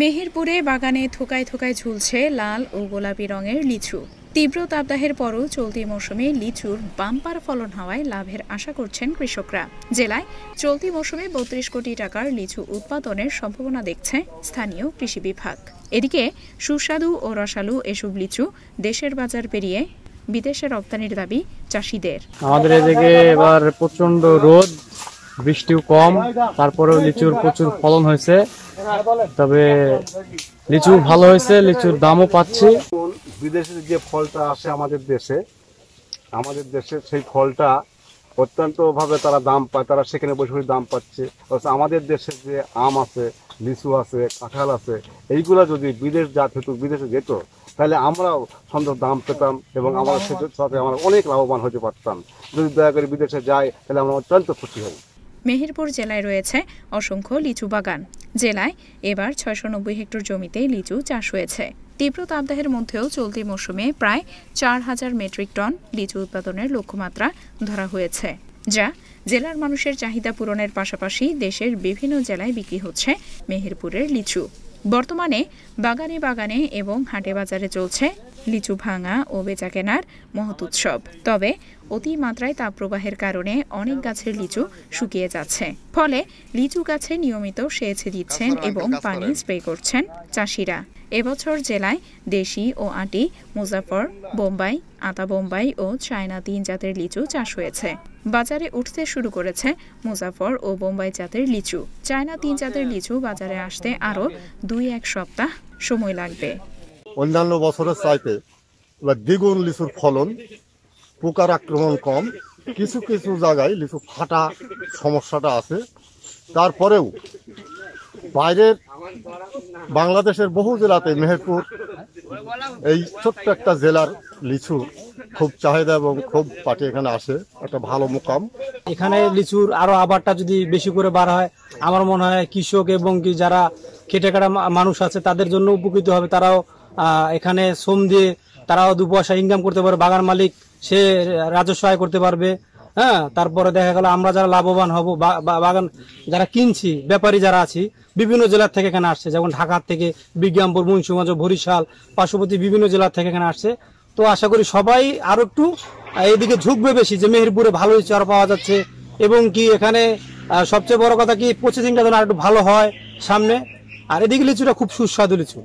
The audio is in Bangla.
মেহেরপুরে বাগানে থোকায় থোকায় ঝুলছে লাল ও গোলাপি রঙের লিচু। তীব্র তাপদাহের পরও চলতি মৌসুমে লিচুর বাম্পার ফলন হওয়ায় লাভের আশা করছেন কৃষকরা। জেলায় চলতি মৌসুমে বত্রিশ কোটি টাকার লিচু উৎপাদনের সম্ভাবনা দেখছে স্থানীয় কৃষি বিভাগ। এদিকে সুস্বাদু ও রসালু এসব লিচু দেশের বাজার পেরিয়ে বিদেশে রপ্তানির দাবি চাষিদের। আমাদের এদিকে এবার প্রচণ্ড রোদ বৃষ্টিও কম, তারপরেও লিচুর প্রচুর ফলন হয়েছে। তবে লিচু ভালো হয়েছে, লিচুর দামও পাচ্ছি। বিদেশের যে ফলটা আসে আমাদের দেশে আমাদের দেশে সেই ফলটা অত্যন্ত ভাবে তারা দাম পায়, তারা সেখানে বসে বসে দাম পাচ্ছে। আমাদের দেশে যে আম আছে, লিচু আছে, কাঁঠাল আছে, এইগুলা যদি বিদেশ জাত হতো, বিদেশে যেত, তাহলে আমরাও সুন্দর দাম পেতাম এবং আমরা সাথে আমরা অনেক লাভবান হতে পারতাম। যদি দয়া করে বিদেশে যাই, তাহলে আমরা অত্যন্ত খুশি হব। মেহেরপুর জেলায় রয়েছে অসংখ্য লিচু বাগান। জেলায় এবার ছয়শো নব্বই হেক্টর জমিতে লিচু চাষ হয়েছে। তীব্র তাপদাহের মধ্যেও চলতি মৌসুমে প্রায় চার হাজার মেট্রিক টন লিচু উৎপাদনের লক্ষ্যমাত্রা ধরা হয়েছে, যা জেলার মানুষের চাহিদা পূরণের পাশাপাশি দেশের বিভিন্ন জেলায় বিক্রি হচ্ছে মেহেরপুরের লিচু। বর্তমানে বাগানে বাগানে এবং হাটে বাজারে চলছে লিচু ভাঙা ও বেচাকেনার মহৎ উৎসব। তবে অতিমাত্রায় তাপপ্রবাহের কারণে অনেক গাছের লিচু শুকিয়ে যাচ্ছে। ফলে লিচু গাছে নিয়মিত সেচ দিচ্ছেন এবং পানি স্প্রে করছেন চাষিরা। এবছর জেলায় দেশি ও আটি মুজাফর বোম্বাই, আতা বোম্বাই ও চায়না তিন জাতের লিচু চাষ হয়েছে। বাজারে উঠতে শুরু করেছে মুজাফর ও বোম্বাই জাতের লিচু। চায়না তিন জাতের লিচু বাজারে আসতে আরও দুই এক সপ্তাহ সময় লাগবে। অন্যান্য বছরের চাইতে দ্বিগুণ লিচুর ফলন, পোকার আক্রমণ কম, কিছু কিছু জায়গায় লিচু ফাটা সমস্যাটা আছে। তারপরেও বাইরের বাংলাদেশের বহু জেলাতে মেহেরপুর, এই ছোট্ট একটা জেলার লিচু খুব চাহিদা এবং খুব পাটি এখানে আসে, একটা ভালো মোকাম। এখানে লিচুর আরও আবারটা যদি বেশি করে বার হয়, আমার মনে হয় কৃষক এবং কি যারা খেটে কাটা মানুষ আছে, তাদের জন্য উপকৃত হবে। তারাও এখানে শ্রম দিয়ে তারাও দু পয়সা ইনকাম করতে পারবে, বাগান মালিক সে রাজস্ব আয় করতে পারবে। হ্যাঁ তারপরে দেখা গেল আমরা যারা লাভবান হব বাগান যারা কিনছি, ব্যাপারী যারা আছি, বিভিন্ন জেলার থেকে এখানে আসছে, যেমন ঢাকা থেকে বিজ্ঞানপুর, মুন্সিগঞ্জ, বরিশাল, পার্শ্ববর্তী বিভিন্ন জেলার থেকে এখানে আসছে। তো আশা করি সবাই আরও একটু এদিকে ঝুঁকবে বেশি, যে মেহেরপুরে ভালো চার পাওয়া যাচ্ছে এবং কি এখানে সবচেয়ে বড় কথা কি প্রসেসিংটা যেন আর একটু ভালো হয় সামনে। আর এদিকে লিচুটা খুব সুস্বাদু লিচু।